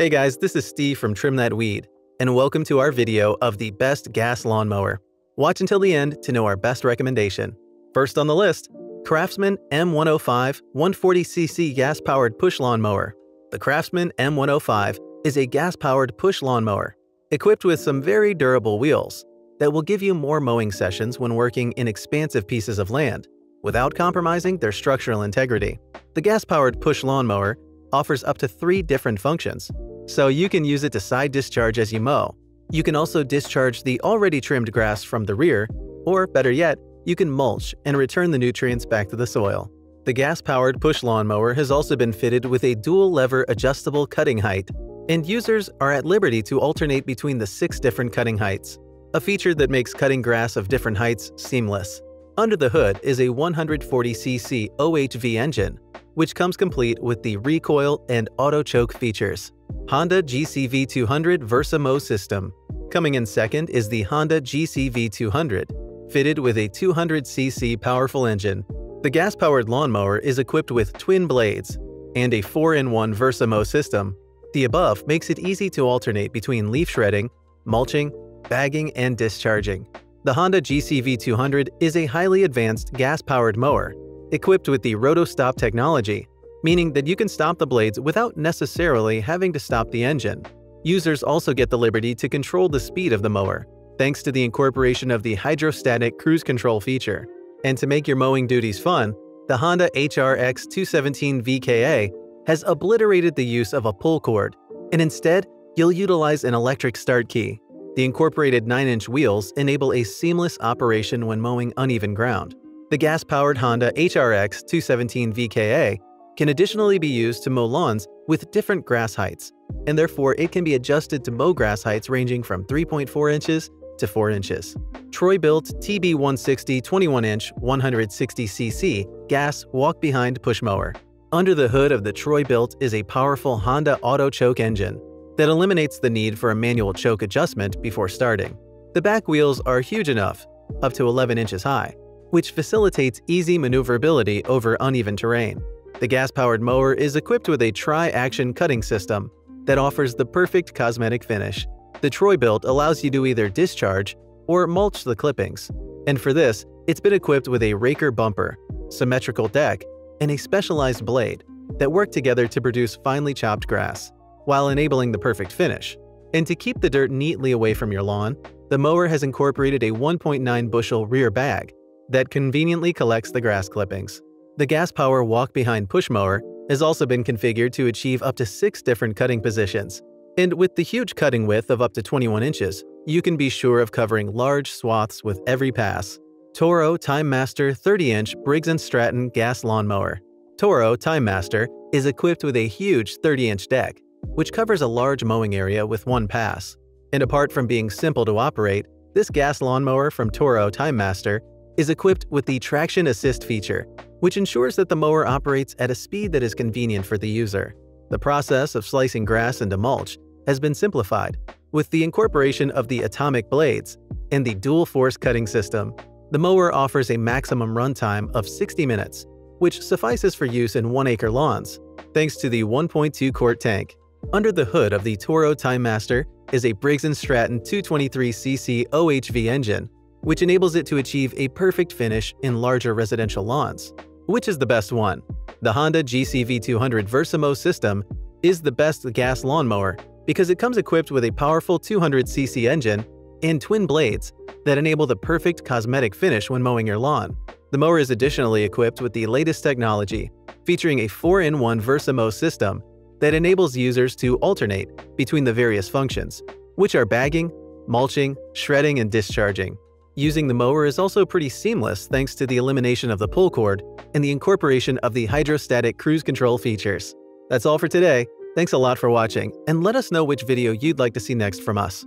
Hey guys, this is Steve from Trim That Weed, and welcome to our video of the best gas lawnmower. Watch until the end to know our best recommendation. First on the list, Craftsman M105 140cc gas-powered push lawnmower. The Craftsman M105 is a gas-powered push lawnmower, equipped with some very durable wheels that will give you more mowing sessions when working in expansive pieces of land, without compromising their structural integrity. The gas-powered push lawnmower offers up to three different functions, so you can use it to side discharge as you mow. You can also discharge the already trimmed grass from the rear, or better yet, you can mulch and return the nutrients back to the soil. The gas-powered push lawnmower has also been fitted with a dual-lever adjustable cutting height, and users are at liberty to alternate between the six different cutting heights, a feature that makes cutting grass of different heights seamless. Under the hood is a 140cc OHV engine, which comes complete with the recoil and auto choke features. Honda GCV200 Versamow system. Coming in second is the Honda GCV200, fitted with a 200cc powerful engine. The gas-powered lawnmower is equipped with twin blades and a 4-in-1 Versamow system. The above makes it easy to alternate between leaf shredding, mulching, bagging, and discharging. The Honda GCV200 is a highly advanced gas-powered mower equipped with the RotoStop technology, meaning that you can stop the blades without necessarily having to stop the engine. Users also get the liberty to control the speed of the mower, thanks to the incorporation of the hydrostatic cruise control feature. And to make your mowing duties fun, the Honda HRX 217 VKA has obliterated the use of a pull cord, and instead, you'll utilize an electric start key. The incorporated 9-inch wheels enable a seamless operation when mowing uneven ground. The gas-powered Honda HRX 217 VKA can additionally be used to mow lawns with different grass heights, and therefore it can be adjusted to mow grass heights ranging from 3.4 inches to 4 inches. Troy-Bilt TB160 21-inch 160cc gas walk-behind push mower. Under the hood of the Troy-Bilt is a powerful Honda Auto Choke engine that eliminates the need for a manual choke adjustment before starting. The back wheels are huge enough, up to 11 inches high, which facilitates easy maneuverability over uneven terrain. The gas-powered mower is equipped with a tri-action cutting system that offers the perfect cosmetic finish. The Troy-Bilt allows you to either discharge or mulch the clippings, and for this, it's been equipped with a raker bumper, symmetrical deck, and a specialized blade that work together to produce finely chopped grass, while enabling the perfect finish. And to keep the dirt neatly away from your lawn, the mower has incorporated a 1.9 bushel rear bag that conveniently collects the grass clippings. The gas power walk-behind push mower has also been configured to achieve up to 6 different cutting positions. And with the huge cutting width of up to 21 inches, you can be sure of covering large swaths with every pass. Toro TimeMaster 30-inch Briggs & Stratton gas lawnmower. Toro TimeMaster is equipped with a huge 30-inch deck, which covers a large mowing area with one pass. And apart from being simple to operate, this gas lawnmower from Toro TimeMaster is equipped with the Traction Assist feature, which ensures that the mower operates at a speed that is convenient for the user. The process of slicing grass into mulch has been simplified with the incorporation of the atomic blades and the dual force cutting system. The mower offers a maximum runtime of 60 minutes, which suffices for use in 1-acre lawns, thanks to the 1.2 quart tank. Under the hood of the Toro TimeMaster is a Briggs & Stratton 223cc OHV engine which enables it to achieve a perfect finish in larger residential lawns. Which is the best one? The Honda GCV200 Versamow system is the best gas lawnmower because it comes equipped with a powerful 200cc engine and twin blades that enable the perfect cosmetic finish when mowing your lawn. The mower is additionally equipped with the latest technology, featuring a 4-in-1 Versamow system that enables users to alternate between the various functions, which are bagging, mulching, shredding, and discharging. Using the mower is also pretty seamless thanks to the elimination of the pull cord and the incorporation of the hydrostatic cruise control features. That's all for today. Thanks a lot for watching, and let us know which video you'd like to see next from us.